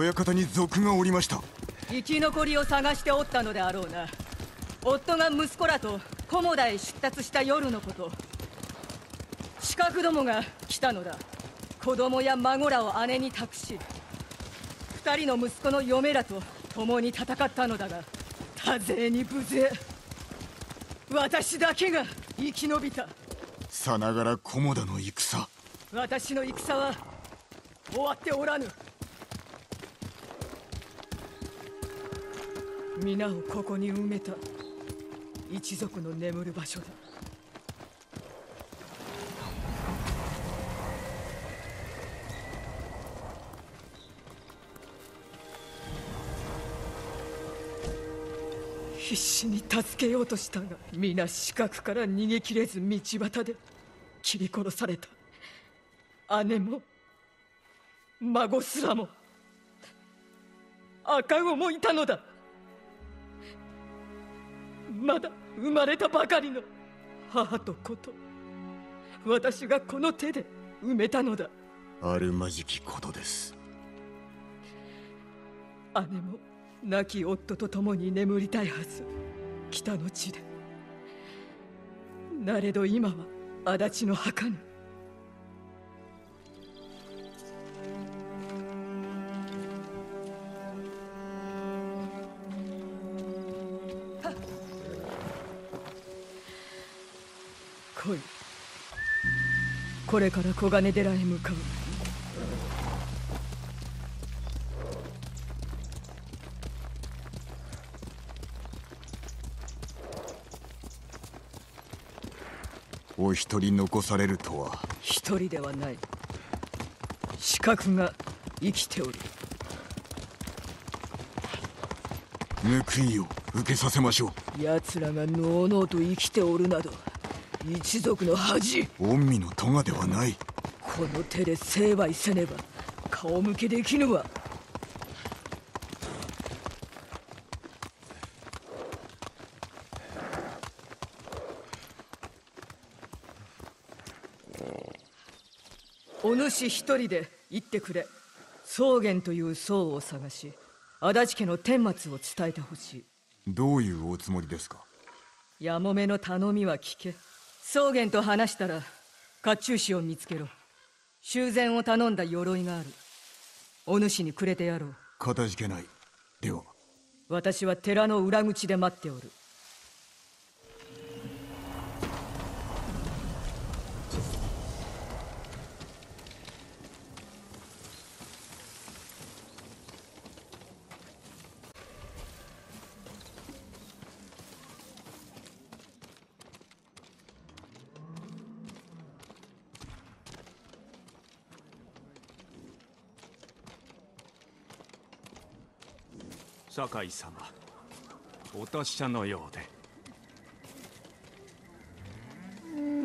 親方に賊がおりました。生き残りを探しておったのであろうな。夫が息子らと菰田へ出立した夜のこと。刺客どもが来たのだ。子供や孫らを姉に託し二人の息子の嫁らと共に戦ったのだが多勢に無勢。私だけが生き延びた。さながら菰田の戦。私の戦は終わっておらぬ皆をここに埋めた一族の眠る場所だ。必死に助けようとしたが皆死角から逃げきれず道端で切り殺された。姉も孫すらも赤子もいたのだ。まだ生まれたばかりの母と子と私がこの手で埋めたのだ。あるまじきことです。姉も亡き夫と共に眠りたいはず。北の地で。なれど今は足立の墓にれから小金寺へ向かう。お一人残されるとは一人ではない。資格が生きておる。報いを受けさせましょ奴らがのうのうと生きておるなど一族の恥。う御身の咎ではない。この手で成敗せねば顔向けできぬわ。お主一人で行ってくれ。草原という僧を探し足立家の顛末を伝えてほしい。どういうおつもりですか？やもめの頼みは聞け草原と話したら甲冑師を見つけろ。修繕を頼んだ鎧がある。お主にくれてやろう。かたじけない。では。私は寺の裏口で待っておる酒井様お達者のようで。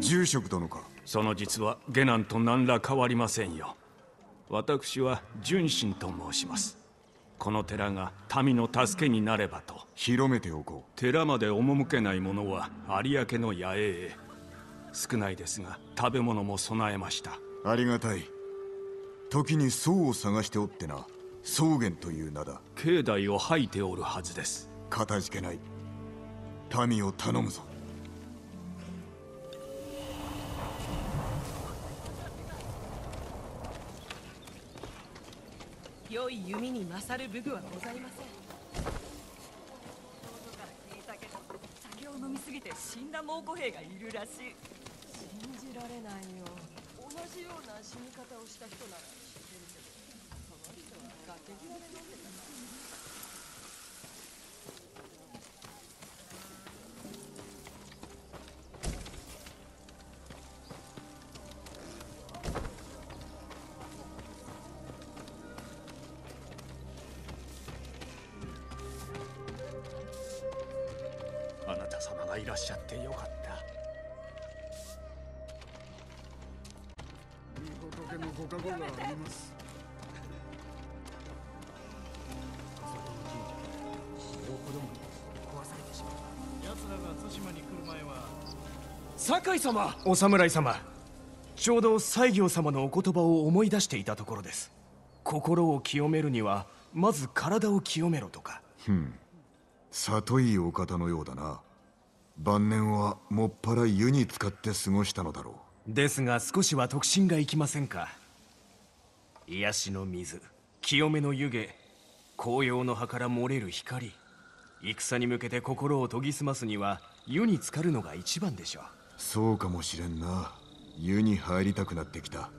住職殿か。その実は下男と何ら変わりませんよ。私は純真と申します。この寺が民の助けになればと。広めておこ寺まで赴けない者は有明の野営へ。少ないですが食べ物も備えました。うありがたい。時に僧を探しておってな草原という名だ。境内を吐いておるはずです。かたじけない。民を頼むぞ。良い弓に勝る武具はございません。酒を飲みすぎて死んだ猛虎兵がいるらしい。信じられないよ。同じような死に方をした人ならあなた様がいらっしゃってよかった。仏のご加護があります。酒井様お侍様ちょうど西行様のお言葉を思い出していたところです。心を清めるにはまず体を清めろとか。里いお方のようだな。晩年はもっぱら湯に浸かって過ごしたのだろですが少しは特進がいきませんか。癒しの水清めの湯気紅葉の葉から漏れる光戦に向けて心を研ぎ澄ますには湯に浸かるのが一番でしょう。そうかもしれんな。湯に入りたくなってきた。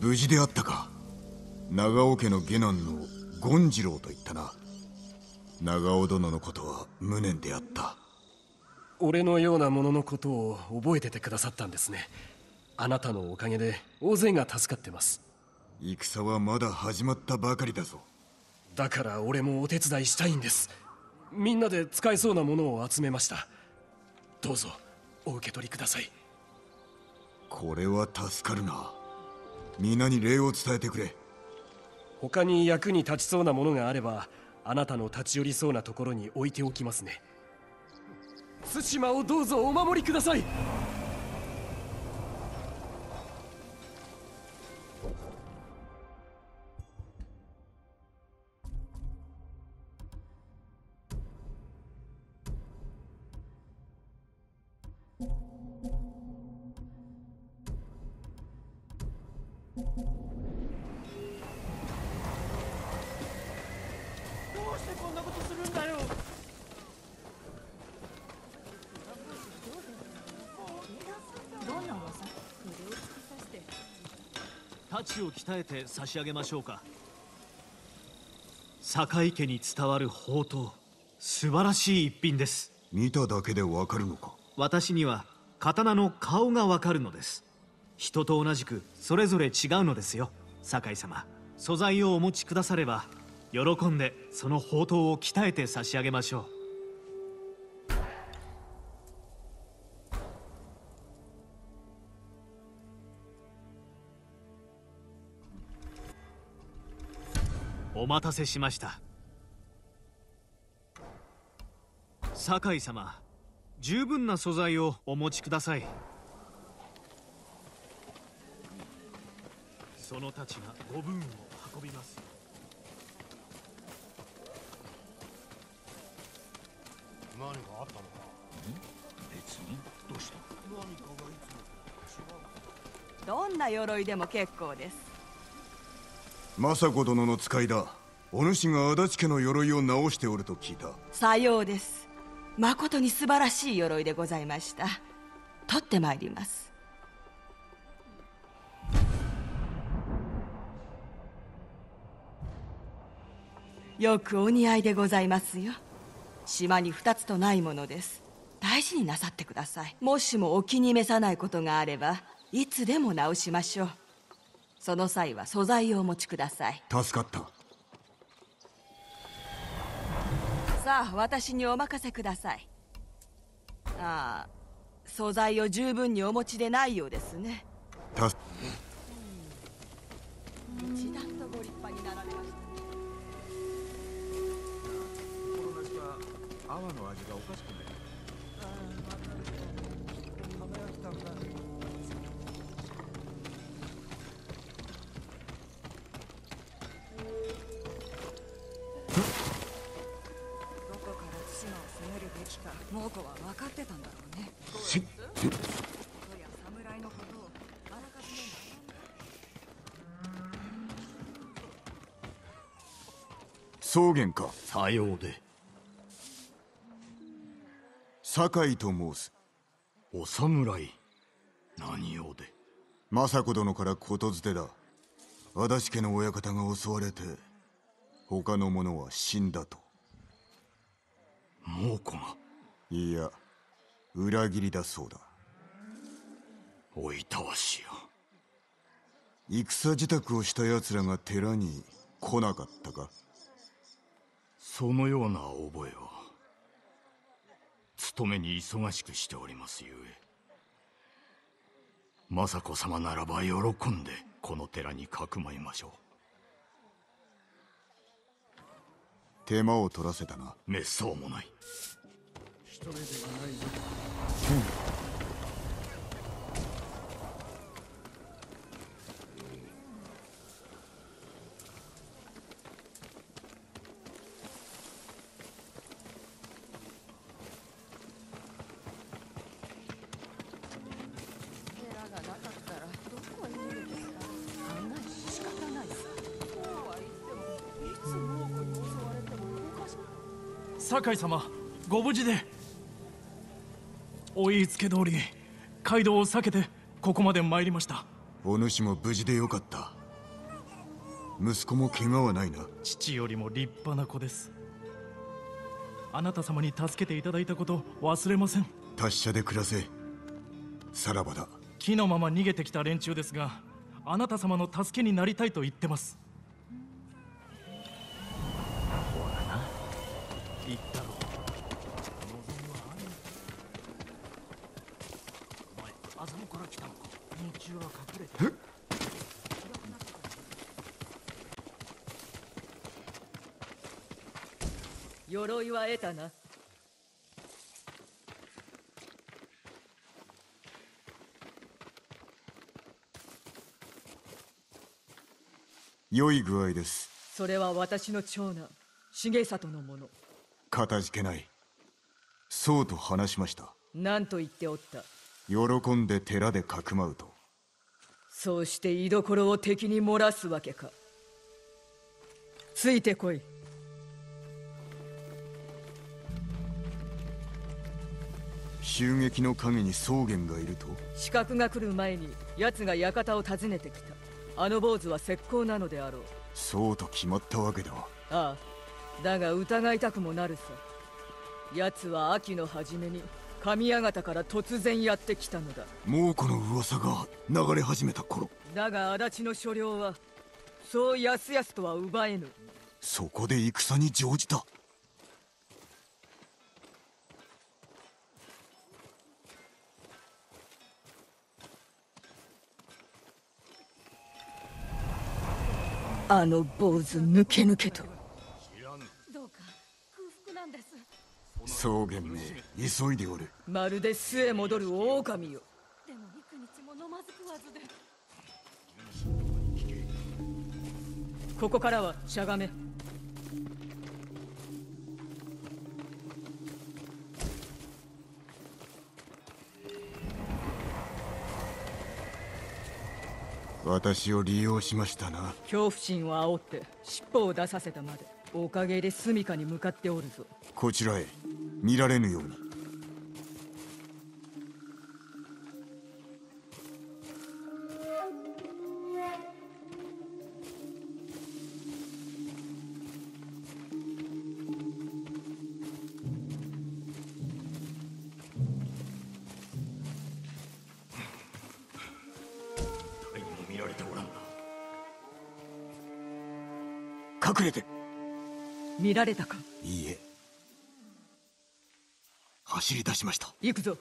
無事であったか。長尾家の下男の権次郎と言ったな。長尾殿のことは無念であった。俺のようなもののことを覚えててくださったんですね。あなたのおかげで大勢が助かってます。戦はまだ始まったばかりだぞ。だから俺もお手伝いしたいんです。みんなで使えそうなものを集めました。どうぞお受け取りください。これは助かるな。皆に礼を伝えてくれ他に役に立ちそうなものがあればあなたの立ち寄りそうなところに置いておきますね。対馬をどうぞお守りください。太刀を鍛えて差し上げましょうか。堺家に伝わる宝刀素晴らしい一品です。見ただけでわかるのか。私には刀の顔がわかるのです。人と同じくそれぞれ違うのですよ。堺様素材をお持ちくだされば喜んでその宝刀を鍛えて差し上げましょう待たせしました。堺様十分な素材をお持ちください。そのたちがご分を運びます。どんな鎧でも結構です。政子殿の使いだお主が足立家の鎧を直しておると聞いた。さようです。誠に素晴らしい鎧でございました。取ってまいります。よくお似合いでございますよ。島に二つとないものです。大事になさってください。もしもお気に召さないことがあればいつでも直しましょう。その際は素材をお持ちください。助かったさあ私にお任せください。ああ素材を十分にお持ちでないようですね。た一段とご立派になられましたど草原か。さようで。酒井と申す。お侍。何用で。政子殿からことづてだ。足立家の親方が襲われて他の者は死んだと。猛虎が。いや裏切りだそうだ。おいたわしや戦支度をした奴らが寺に来なかったかそのような覚えは勤めに忙しくしておりますゆえ。雅子様ならば喜んでこの寺にかくまいましょう。手間を取らせたな。滅相もない。寺が酒井様ご無事で。お言いつけ通り街道を避けてここまで参りました。お主も無事でよかった。息子も怪我はないな。父よりも立派な子です。あなた様に助けていただいたこと忘れません。達者で暮らせ。さらばだ。木のまま逃げてきた連中ですがあなた様の助けになりたいと言ってますほらな言ったろお前あそこから来たのか日中は隠れて。鎧は得たな。良い具合です。それは私の長男重里のもの。かたじけない。そうと話しました。何と言っておった。喜んで寺でかくまうとそうして居所を敵に漏らすわけか。ついてこい。襲撃の陰に草原がいると？刺客が来る前に奴が館を訪ねてきた。あの坊主は石膏なのであろう。そうと決まったわけだ。わああだが疑いたくもなるさ。奴は秋の初めに神谷方から突然やってきたのだ。猛虎の噂が流れ始めた頃。だが足立の所領はそうやすやすとは奪えぬ。そこで戦に乗じた。あの坊主抜け抜けと草原め急いでおる。まるで巣へ戻る狼よ。でも幾日も飲まず食わずでここからはしゃがめ。私を利用しましたな。恐怖心を煽って尻尾を出させたまでおかげで住処に向かっておるぞ。こちらへ見られぬように。見られたか？走り出しました。行くぞ。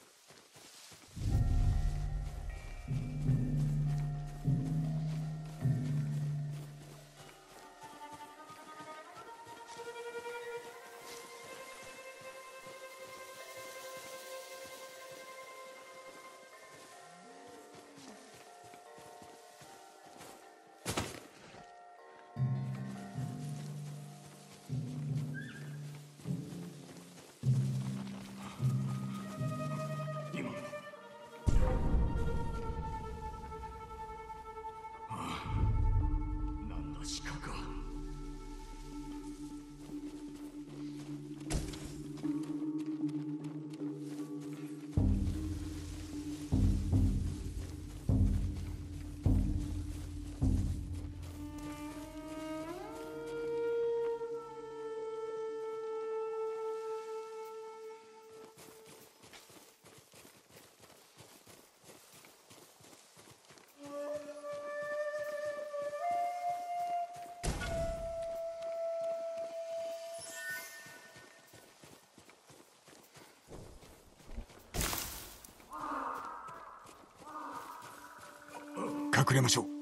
隠れましょう。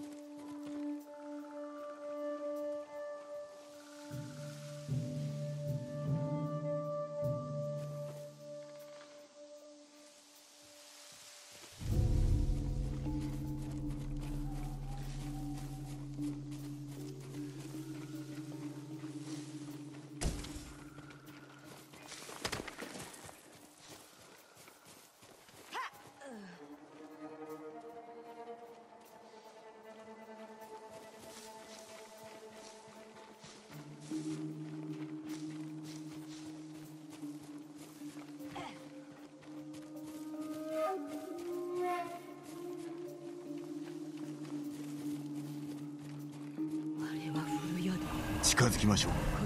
近づきましょう。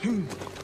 っ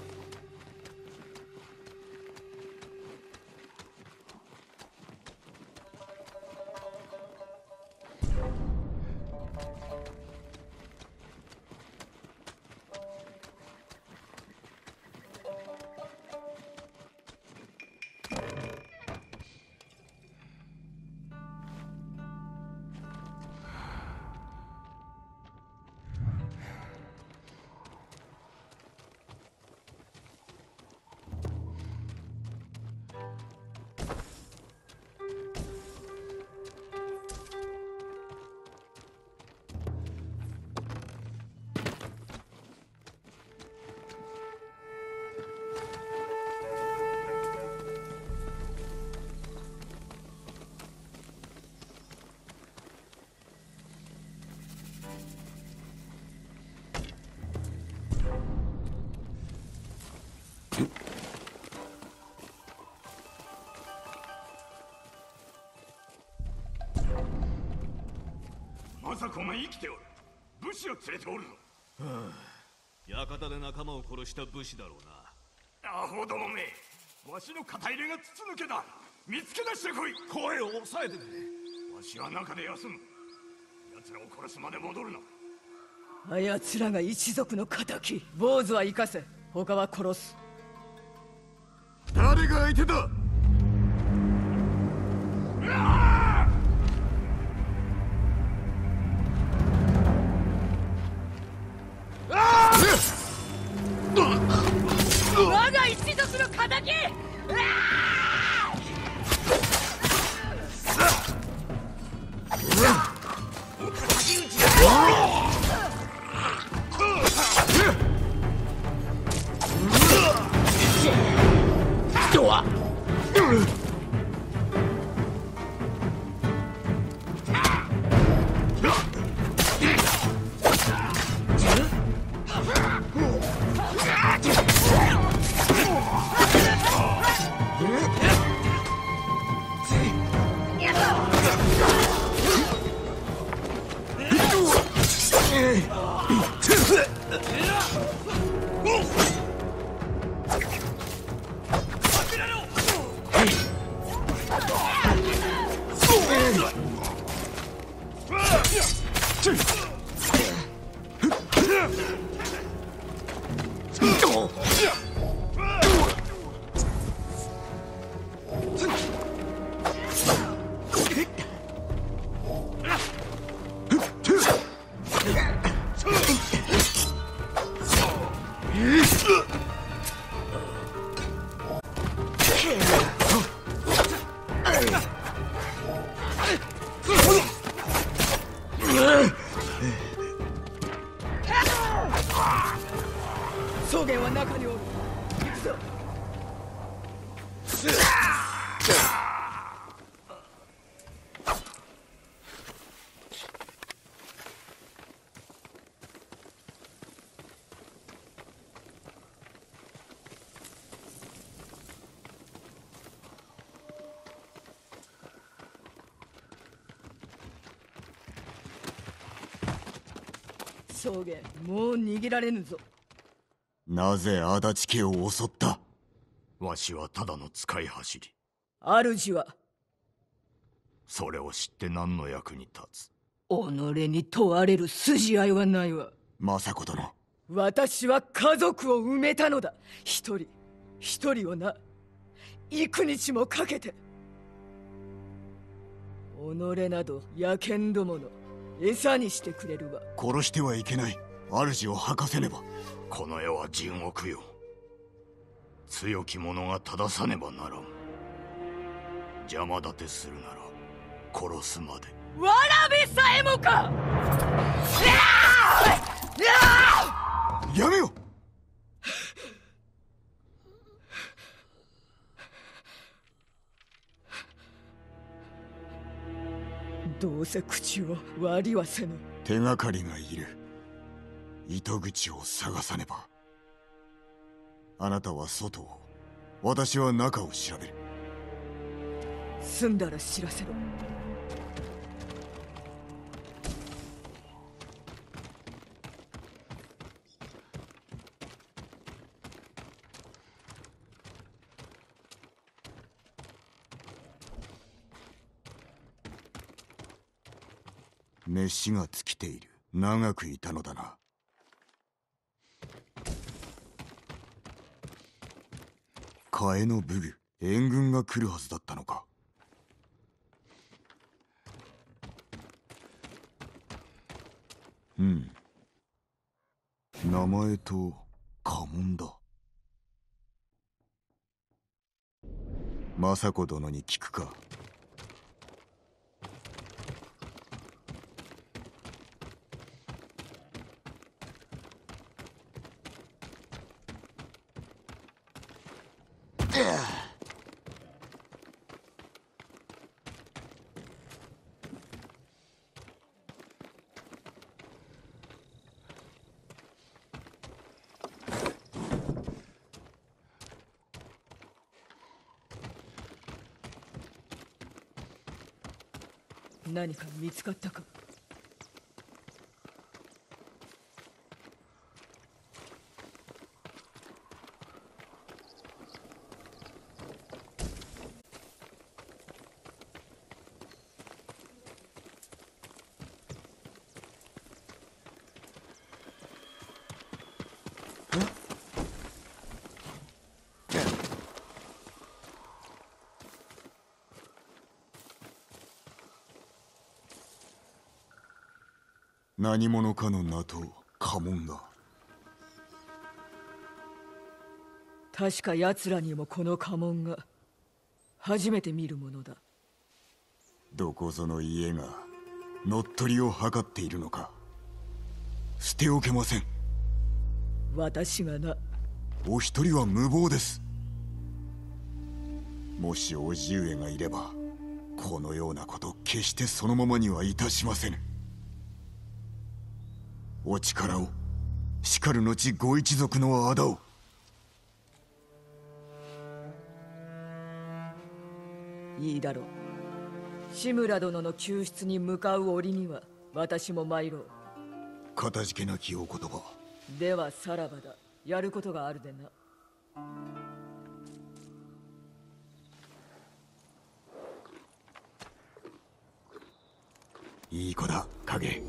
まさかお前生きておる。武士を連れておるの？館で仲間を殺した武士だろうな。アホどもめわしの肩入れが筒抜けだ。見つけ出してこい。声を抑えてくれ。わしは中で休む。奴らを殺すまで戻るな。あやつらが一族の敵坊主は生かせ。他は殺す誰が相手だ？我が一族の敵！草もう逃げられぬぞ。なぜ足立家を襲った？わしはただの使い走り。主はそれを知って何の役に立つ？己に問われる筋合いはないわ。政子殿。私は家族を埋めたのだ。一人一人をな幾日もかけて。己など野犬どもの餌にしてくれるわ。殺してはいけない。主を吐かせねば。この世は地獄よ。強き者が正さねばならん。邪魔立てするなら殺すまで。わらびさえもか！やめようせ口を割りはせぬ。手がかりがいる。糸口を探さねば。あなたは外を。私は中を調べる。済んだら知らせろ飯が尽きている。長くいたのだな。替えの武具援軍が来るはずだったのか。うん。名前と家紋だ。政子殿に聞くか。何か見つかったか。何者かの名と家紋が確か奴らにもこの家紋が初めて見るものだ。どこぞの家が乗っ取りを図っているのか。捨ておけません。私がな。お一人は無謀です。もし叔父上がいればこのようなこと決してそのままにはいたしませぬお力を。しかる後ご一族の仇を。いいだろう。志村殿の救出に向かう折には私も参ろう。かたじけなきお言葉。ではさらばだ。やることがあるでな。いい子だ影